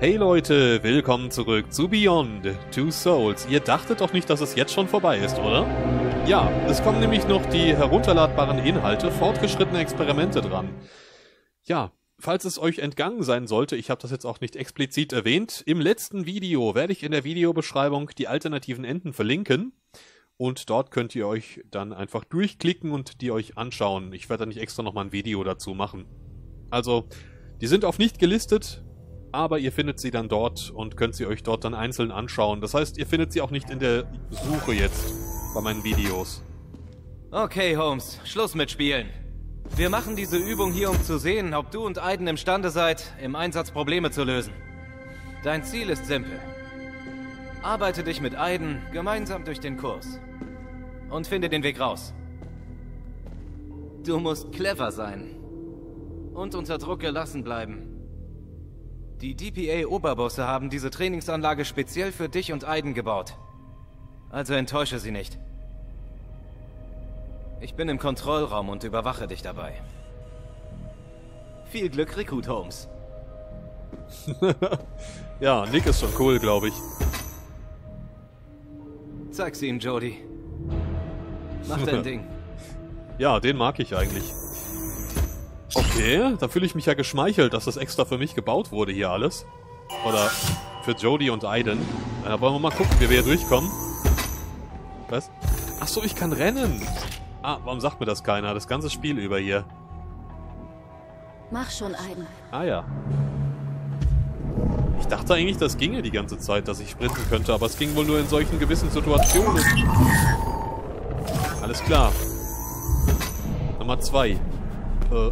Hey Leute, willkommen zurück zu Beyond Two Souls. Ihr dachtet doch nicht, dass es jetzt schon vorbei ist, oder? Ja, es kommen nämlich noch die herunterladbaren Inhalte, fortgeschrittene Experimente dran. Ja, falls es euch entgangen sein sollte, ich habe das jetzt auch nicht explizit erwähnt, im letzten Video werde ich in der Videobeschreibung die alternativen Enden verlinken. Und dort könnt ihr euch dann einfach durchklicken und die euch anschauen. Ich werde da nicht extra nochmal ein Video dazu machen. Also, die sind auf nicht gelistet, aber ihr findet sie dann dort und könnt sie euch dort dann einzeln anschauen. Das heißt, ihr findet sie auch nicht in der Suche jetzt bei meinen Videos. Okay, Holmes, Schluss mit Spielen. Wir machen diese Übung hier, um zu sehen, ob du und Aiden imstande seid, im Einsatz Probleme zu lösen. Dein Ziel ist simpel. Arbeite dich mit Aiden gemeinsam durch den Kurs. Und finde den Weg raus. Du musst clever sein. Und unter Druck gelassen bleiben. Die DPA-Oberbosse haben diese Trainingsanlage speziell für dich und Aiden gebaut. Also enttäusche sie nicht. Ich bin im Kontrollraum und überwache dich dabei. Viel Glück, Rekrut Holmes. ja, Nick ist schon cool, glaube ich. Zeig's ihm, Jody. Mach dein Ding. Ja, den mag ich eigentlich. Okay, da fühle ich mich ja geschmeichelt, dass das extra für mich gebaut wurde hier alles. Oder für Jody und Aiden. Da wollen wir mal gucken, wie wir hier durchkommen. Was? Achso, ich kann rennen. Ah, warum sagt mir das keiner? Das ganze Spiel über hier. Mach schon, Aiden. Ah ja. Ich dachte eigentlich, das ginge die ganze Zeit, dass ich sprinten könnte, aber es ging wohl nur in solchen gewissen Situationen. Alles klar. Nummer zwei. Äh,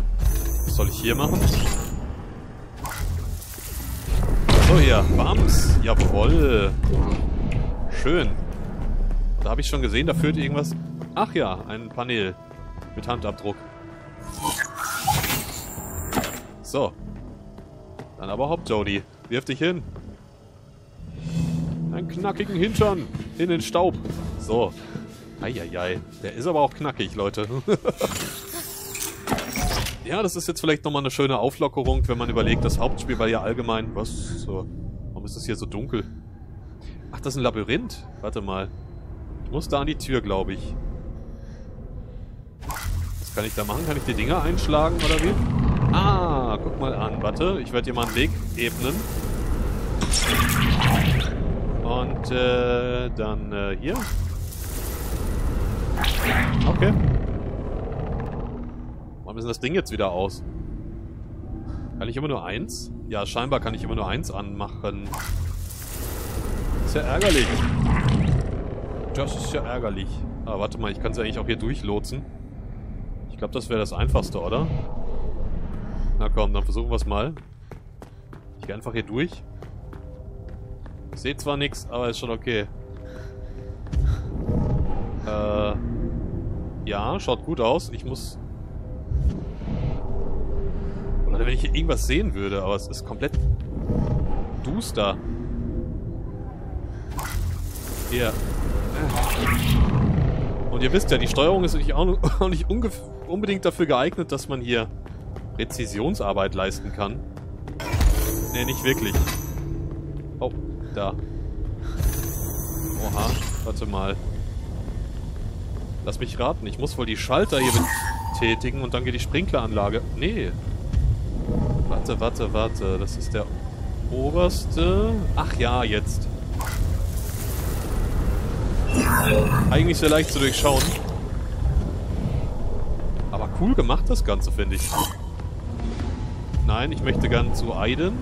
was soll ich hier machen? So, hier. Bams. Jawoll. Schön. Da habe ich schon gesehen, da führt irgendwas... Ach ja, ein Panel. Mit Handabdruck. So. Dann aber hopp, Jody. Wirf dich hin. Einen knackigen Hintern in den Staub. So. Eieiei. Der ist aber auch knackig, Leute. ja, das ist jetzt vielleicht nochmal eine schöne Auflockerung, wenn man überlegt, das Hauptspiel war ja allgemein... Was? So. Warum ist das hier so dunkel? Ach, das ist ein Labyrinth. Warte mal. Ich muss da an die Tür, glaube ich. Was kann ich da machen? Kann ich die Dinger einschlagen oder wie? Ah, guck mal an. Warte, ich werde hier mal einen Weg ebnen. Und äh, dann äh, hier. Okay. Warum ist denn das Ding jetzt wieder aus? Kann ich immer nur eins? Ja, scheinbar kann ich immer nur eins anmachen. Ist ja ärgerlich. Das ist ja ärgerlich. Ah, warte mal, ich kann es ja eigentlich auch hier durchlotsen. Ich glaube, das wäre das Einfachste, oder? Na komm, dann versuchen wir es mal. Ich gehe einfach hier durch. Ich sehe zwar nichts, aber ist schon okay. Äh, ja, schaut gut aus. Ich muss... ich hier irgendwas sehen würde, aber es ist komplett duster. Hier. Und ihr wisst ja, die Steuerung ist natürlich auch nicht unbedingt dafür geeignet, dass man hier Präzisionsarbeit leisten kann. Ne, nicht wirklich. Oh, da. Oha, warte mal. Lass mich raten, ich muss wohl die Schalter hier betätigen und dann geht die Sprinkleranlage. Nee. Warte, warte, warte. Das ist der oberste. Ach ja, jetzt. Eigentlich sehr leicht zu durchschauen. Aber cool gemacht das Ganze, finde ich. Nein, ich möchte gern zu Aiden.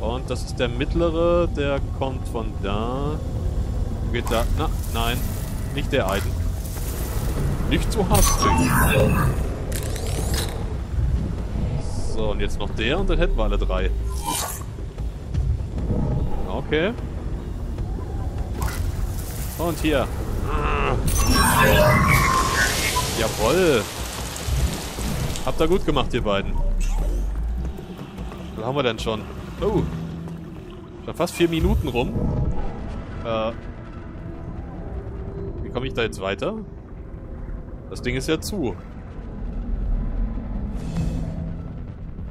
Und das ist der mittlere, der kommt von da. Geht da. Na, nein. Nicht der Aiden. Nicht zu hastig. So, und jetzt noch der und dann hätten wir alle drei. Okay. Und hier. Jawoll. Habt ihr gut gemacht, ihr beiden. Was haben wir denn schon? Oh. Schon fast vier Minuten rum. Äh. Wie komme ich da jetzt weiter? Das Ding ist ja zu.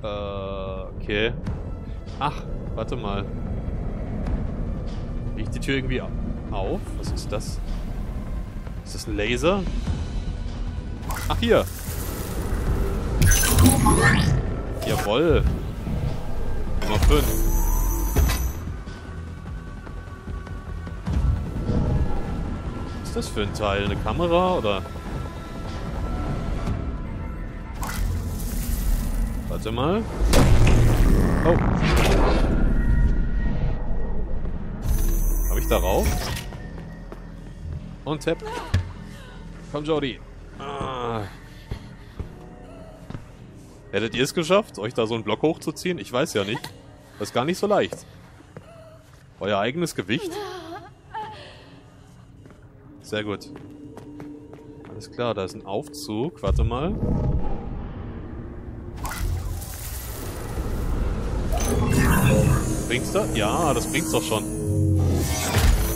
Äh, okay. Ach, warte mal. Liegt die Tür irgendwie auf? Was ist das? Ist das ein Laser? Ach, hier. Jawoll. Nummer 5. Was ist das für ein Teil? Eine Kamera oder... Warte mal. Oh. Habe ich darauf? Und Tap. Komm, Jody. Ah. Hättet ihr es geschafft, euch da so einen Block hochzuziehen? Ich weiß ja nicht. Das ist gar nicht so leicht. Euer eigenes Gewicht? Sehr gut. Alles klar, da ist ein Aufzug. Warte mal. Bringt's da? Ja, das bringt's doch schon.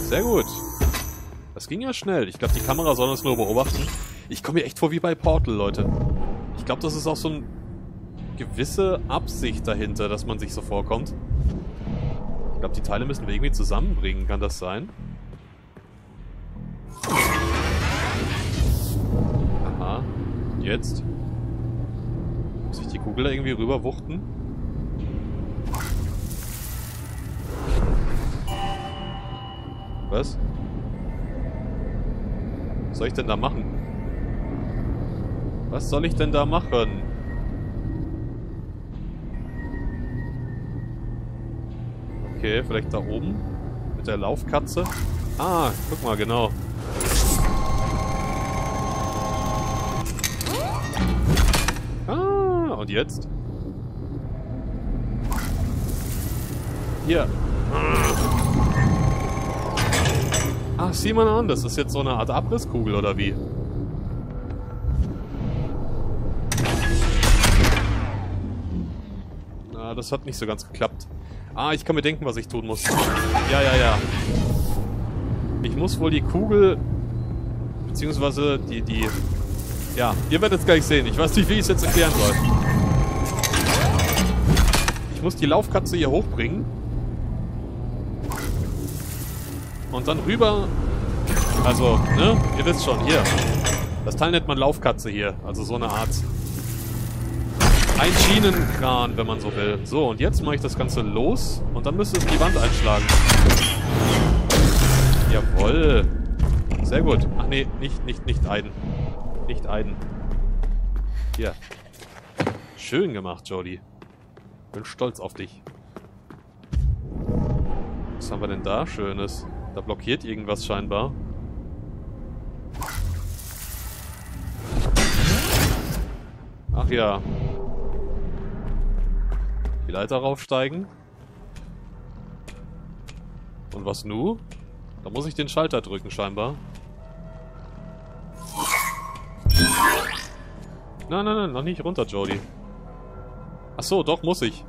Sehr gut. Das ging ja schnell. Ich glaube, die Kamera soll uns nur beobachten. Ich komme mir echt vor wie bei Portal, Leute. Ich glaube, das ist auch so eine gewisse Absicht dahinter, dass man sich so vorkommt. Ich glaube, die Teile müssen wir irgendwie zusammenbringen. Kann das sein? Aha. Und jetzt? Muss ich die Kugel da irgendwie rüberwuchten? Was? Was soll ich denn da machen? Was soll ich denn da machen? Okay, vielleicht da oben. Mit der Laufkatze. Ah, guck mal, genau. Ah, und jetzt? Hier. Ach, sieh mal an, das ist jetzt so eine Art Abrisskugel, oder wie? Na, das hat nicht so ganz geklappt. Ah, ich kann mir denken, was ich tun muss. Ja, ja, ja. Ich muss wohl die Kugel... Beziehungsweise die, die... Ja, ihr werdet es gleich sehen. Ich weiß nicht, wie ich es jetzt erklären soll. Ich muss die Laufkatze hier hochbringen. Und dann rüber... Also, ne? Ihr wisst schon, hier. Das Teil nennt man Laufkatze hier. Also so eine Art... Ein Schienenkran, wenn man so will. So, und jetzt mache ich das Ganze los. Und dann müsste es die Wand einschlagen. Jawoll. Sehr gut. Ach nee, nicht, nicht, nicht Eiden. Nicht Eiden. Hier. Schön gemacht, Jody. Bin stolz auf dich. Was haben wir denn da Schönes? Da blockiert irgendwas scheinbar. Ach ja. Die Leiter raufsteigen. Und was nu? Da muss ich den Schalter drücken scheinbar. Nein, nein, nein, noch nicht runter, Jody. Ach so, doch, muss ich.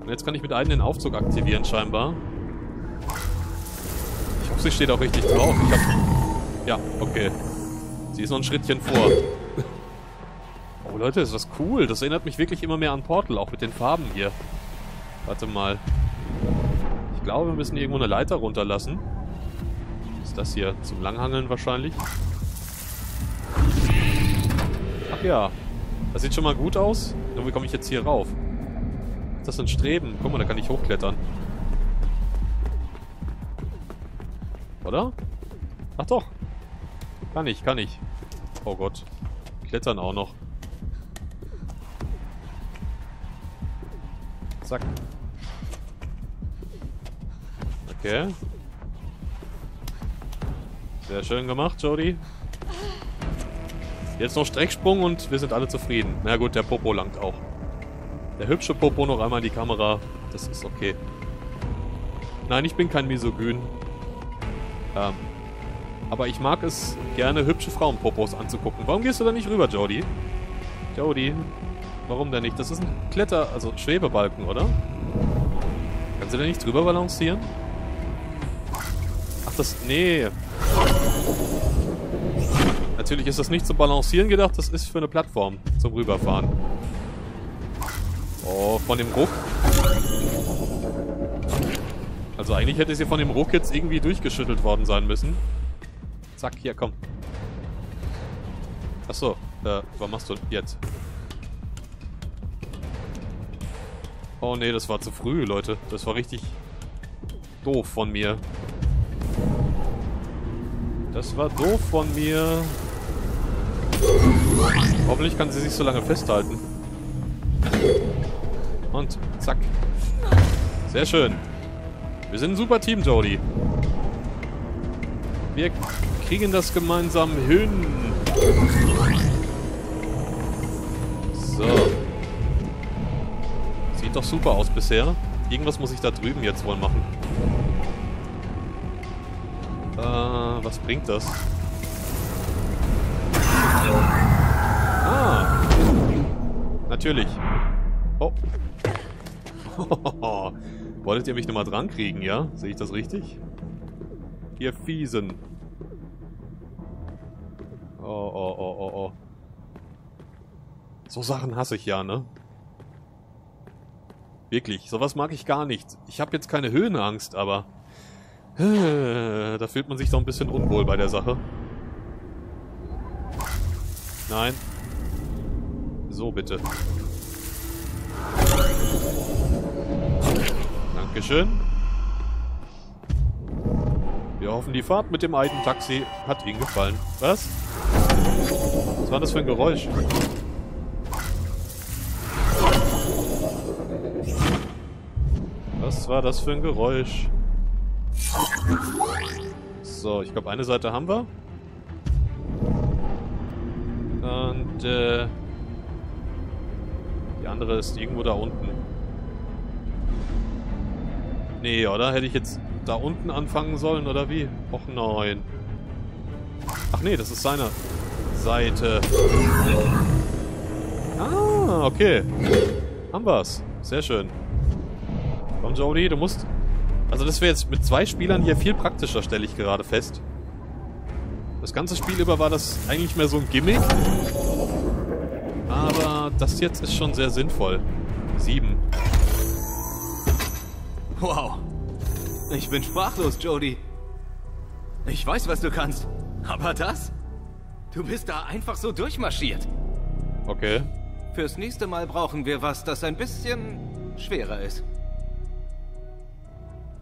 Und jetzt kann ich mit einem den Aufzug aktivieren scheinbar. Sie steht auch richtig drauf. Ich hab... Ja, okay. Sie ist noch ein Schrittchen vor. oh Leute, ist das cool. Das erinnert mich wirklich immer mehr an Portal, auch mit den Farben hier. Warte mal. Ich glaube, wir müssen irgendwo eine Leiter runterlassen. Ist das hier zum Langhangeln wahrscheinlich? Ach ja. Das sieht schon mal gut aus. Nur wie komme ich jetzt hier rauf? Ist das ein Streben? Guck mal, da kann ich hochklettern. Oder? Ach doch. Kann ich, kann ich. Oh Gott. Klettern auch noch. Zack. Okay. Sehr schön gemacht, Jody. Jetzt noch Strecksprung und wir sind alle zufrieden. Na gut, der Popo langt auch. Der hübsche Popo noch einmal in die Kamera. Das ist okay. Nein, ich bin kein Misogyn. Ähm, aber ich mag es gerne, hübsche Frauenpopos anzugucken. Warum gehst du da nicht rüber, Jody? Jody, warum denn nicht? Das ist ein Kletter-, also Schwebebalken, oder? Kannst du da nicht drüber balancieren? Ach, das... Nee. Natürlich ist das nicht zum Balancieren gedacht, das ist für eine Plattform zum Rüberfahren. Oh, von dem Ruck. Also eigentlich hätte sie von dem Ruck jetzt irgendwie durchgeschüttelt worden sein müssen. Zack, hier, komm. Achso, äh, was machst du jetzt? Oh nee, das war zu früh, Leute. Das war richtig doof von mir. Das war doof von mir. Hoffentlich kann sie sich so lange festhalten. Und zack. Sehr schön. Wir sind ein super Team, Jody. Wir kriegen das gemeinsam hin. So. Sieht doch super aus bisher. Irgendwas muss ich da drüben jetzt wohl machen. Äh, was bringt das? Ah. Natürlich. Oh. Wolltet ihr mich nochmal dran kriegen, ja? Sehe ich das richtig? Ihr Fiesen. Oh, oh, oh, oh, oh. So Sachen hasse ich ja, ne? Wirklich, sowas mag ich gar nicht. Ich habe jetzt keine Höhenangst, aber... Da fühlt man sich doch ein bisschen unwohl bei der Sache. Nein. So, bitte. Dankeschön. Wir hoffen, die Fahrt mit dem alten Taxi hat Ihnen gefallen. Was? Was war das für ein Geräusch? Was war das für ein Geräusch? So, ich glaube, eine Seite haben wir. Und, äh... Die andere ist irgendwo da unten. Nee, oder? Hätte ich jetzt da unten anfangen sollen, oder wie? Och nein. Ach nee, das ist seine Seite. Ah, okay. Haben wir's. Sehr schön. Komm, Jody, du musst... Also das wäre jetzt mit zwei Spielern hier viel praktischer, stelle ich gerade fest. Das ganze Spiel über war das eigentlich mehr so ein Gimmick. Aber das jetzt ist schon sehr sinnvoll. Sieben. Wow. Ich bin sprachlos, Jody. Ich weiß, was du kannst. Aber das? Du bist da einfach so durchmarschiert. Okay. Fürs nächste Mal brauchen wir was, das ein bisschen schwerer ist.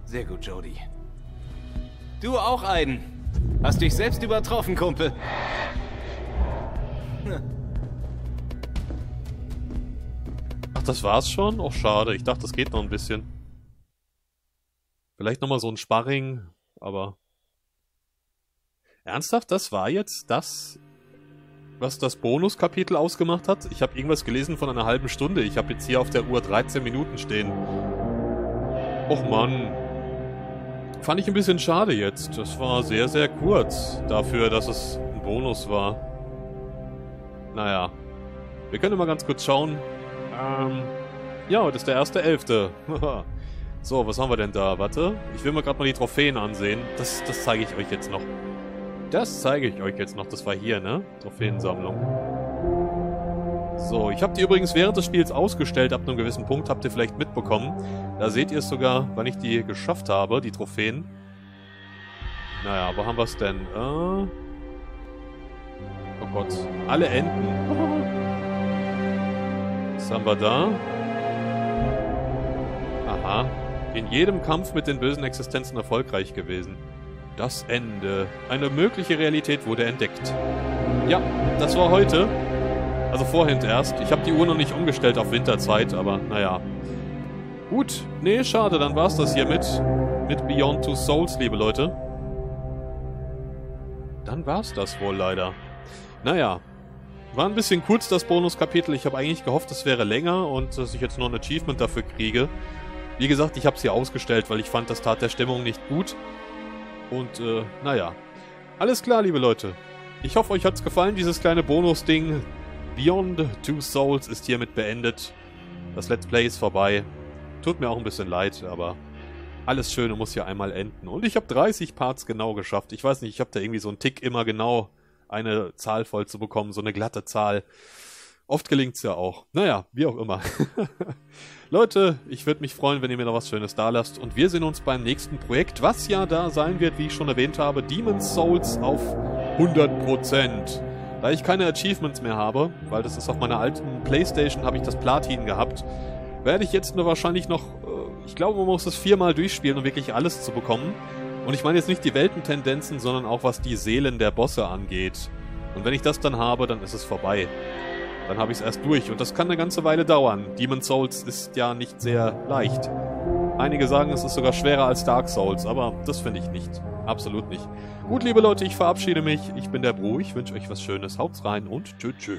Sehr gut, Jody. Du auch, Aiden. Hast dich selbst übertroffen, Kumpel. Ach, das war's schon? Och, schade. Ich dachte, das geht noch ein bisschen. Vielleicht nochmal so ein Sparring, aber... Ernsthaft? Das war jetzt das, was das Bonuskapitel ausgemacht hat? Ich habe irgendwas gelesen von einer halben Stunde. Ich habe jetzt hier auf der Uhr 13 Minuten stehen. Och Mann. Fand ich ein bisschen schade jetzt. Das war sehr, sehr kurz dafür, dass es ein Bonus war. Naja. Wir können mal ganz kurz schauen. Ähm, ja, heute ist der erste Elfte. so, was haben wir denn da? Warte. Ich will mir gerade mal die Trophäen ansehen. Das, das zeige ich euch jetzt noch. Das zeige ich euch jetzt noch. Das war hier, ne? Trophäensammlung. So, ich habe die übrigens während des Spiels ausgestellt. Ab einem gewissen Punkt habt ihr vielleicht mitbekommen. Da seht ihr es sogar, wann ich die geschafft habe, die Trophäen. Naja, wo haben wir es denn? Äh... Oh Gott. Alle Enden. Was haben wir da? Aha. In jedem Kampf mit den bösen Existenzen erfolgreich gewesen. Das Ende. Eine mögliche Realität wurde entdeckt. Ja, das war heute. Also vorhin erst. Ich habe die Uhr noch nicht umgestellt auf Winterzeit, aber naja. Gut, nee, schade, dann war's das hier mit, mit Beyond Two Souls, liebe Leute. Dann war's das wohl leider. Naja, war ein bisschen kurz das Bonuskapitel. Ich habe eigentlich gehofft, es wäre länger und dass ich jetzt noch ein Achievement dafür kriege. Wie gesagt, ich habe es hier ausgestellt, weil ich fand, das tat der Stimmung nicht gut. Und, äh, naja. Alles klar, liebe Leute. Ich hoffe, euch hat's gefallen, dieses kleine Bonus-Ding. Beyond Two Souls ist hiermit beendet. Das Let's Play ist vorbei. Tut mir auch ein bisschen leid, aber alles Schöne muss ja einmal enden. Und ich habe 30 Parts genau geschafft. Ich weiß nicht, ich habe da irgendwie so einen Tick immer genau eine Zahl voll zu bekommen, so eine glatte Zahl. Oft gelingt's ja auch. Naja, wie auch immer. Leute, ich würde mich freuen, wenn ihr mir noch was Schönes da lasst. Und wir sehen uns beim nächsten Projekt, was ja da sein wird, wie ich schon erwähnt habe, Demon's Souls auf 100%. Da ich keine Achievements mehr habe, weil das ist auf meiner alten Playstation, habe ich das Platin gehabt, werde ich jetzt nur wahrscheinlich noch, äh, ich glaube, man muss es viermal durchspielen, um wirklich alles zu bekommen. Und ich meine jetzt nicht die Weltentendenzen, sondern auch was die Seelen der Bosse angeht. Und wenn ich das dann habe, dann ist es vorbei. Dann habe ich es erst durch und das kann eine ganze Weile dauern. Demon Souls ist ja nicht sehr leicht. Einige sagen, es ist sogar schwerer als Dark Souls, aber das finde ich nicht. Absolut nicht. Gut, liebe Leute, ich verabschiede mich. Ich bin der Bro, ich wünsche euch was Schönes. Haut's rein und tschö tschö.